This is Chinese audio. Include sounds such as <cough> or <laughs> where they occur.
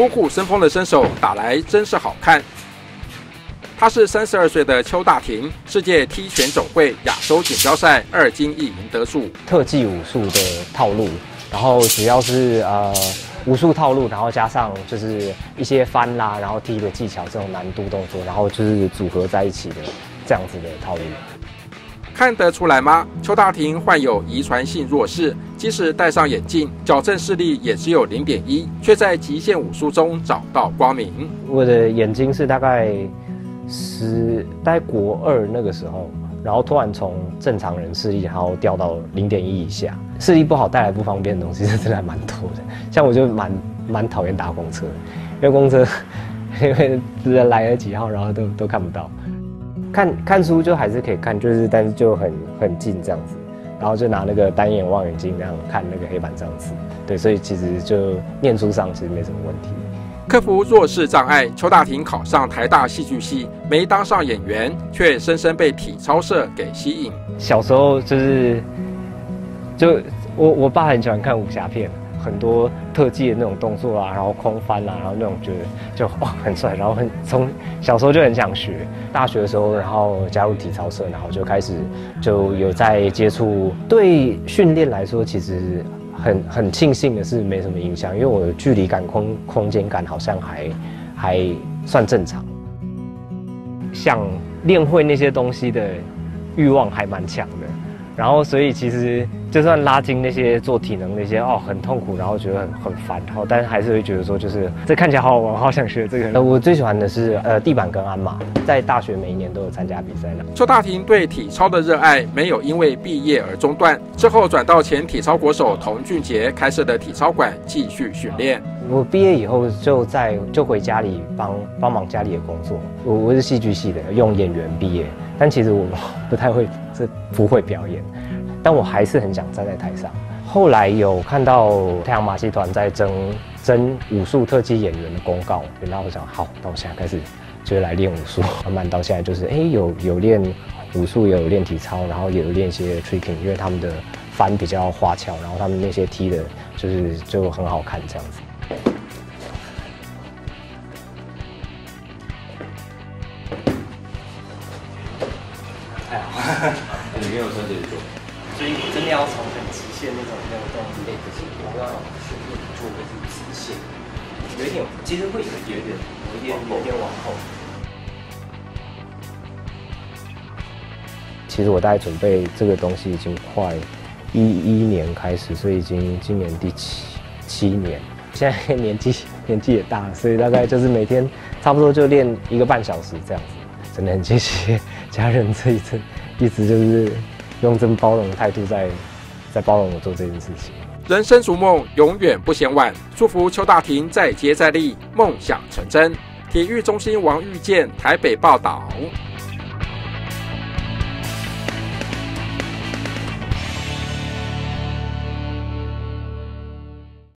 虎虎生风的身手打来真是好看。他是三十二岁的邱大廷，世界踢拳总会亚洲锦标赛二金一银得主。特技武术的套路，然后只要是呃武术套路，然后加上就是一些翻啦，然后踢的技巧这种难度动作，然后就是组合在一起的这样子的套路。看得出来吗？邱大廷患有遗传性弱视，即使戴上眼镜，矫正视力也只有零点一，却在极限武术中找到光明。我的眼睛是大概十，大概国二那个时候，然后突然从正常人视力，然后掉到零点一以下。视力不好带来不方便的东西，是真的蛮多的。像我就蛮蛮讨厌搭公车，因为公车 <laughs> 因为人来了几号，然后都都看不到。看看书就还是可以看，就是但是就很很近这样子，然后就拿那个单眼望远镜那样看那个黑板这样子，对，所以其实就念书上其实没什么问题。克服弱视障碍，邱大婷考上台大戏剧系，没当上演员，却深深被体操社给吸引。小时候就是，就我我爸很喜欢看武侠片。很多特技的那种动作啊，然后空翻啊，然后那种觉得就哇很帅，然后很从小时候就很想学。大学的时候，然后加入体操社，然后就开始就有在接触。对训练来说，其实很很庆幸的是没什么影响，因为我的距离感、空空间感好像还还算正常。想练会那些东西的欲望还蛮强的。然后，所以其实就算拉筋那些做体能那些哦，很痛苦，然后觉得很很烦，然后但是还是会觉得说，就是这看起来好好玩，好想学这个。呃，我最喜欢的是呃地板跟鞍马，在大学每一年都有参加比赛呢。邱大廷对体操的热爱没有因为毕业而中断，之后转到前体操国手童俊杰开设的体操馆继续训练。我毕业以后就在就回家里帮帮忙家里的工作。我我是戏剧系的，用演员毕业，但其实我不太会，是不会表演，但我还是很想站在台上。后来有看到太阳马戏团在争争武术特技演员的公告，然后我想好，那我现在开始就来练武术，慢慢到现在就是哎有有练武术，也有练体操，然后也有练一些 tricking，因为他们的翻比较花俏，然后他们那些踢的就是就很好看这样子。你没有车自己做，所以真的要从很直线那种那种动作，可是我要训练做的是直线，有一点，其实会有一点点，有一点有点往后。其实我大概准备这个东西已经快一一年开始，所以已经今年第七七年，现在年纪年纪也大了，所以大概就是每天差不多就练一个半小时这样子。真的很谢谢家人这一次一直就是用这么包容的态度在在包容我做这件事情。人生逐梦，永远不嫌晚。祝福邱大庭再接再厉，梦想成真。体育中心王玉健台北报道。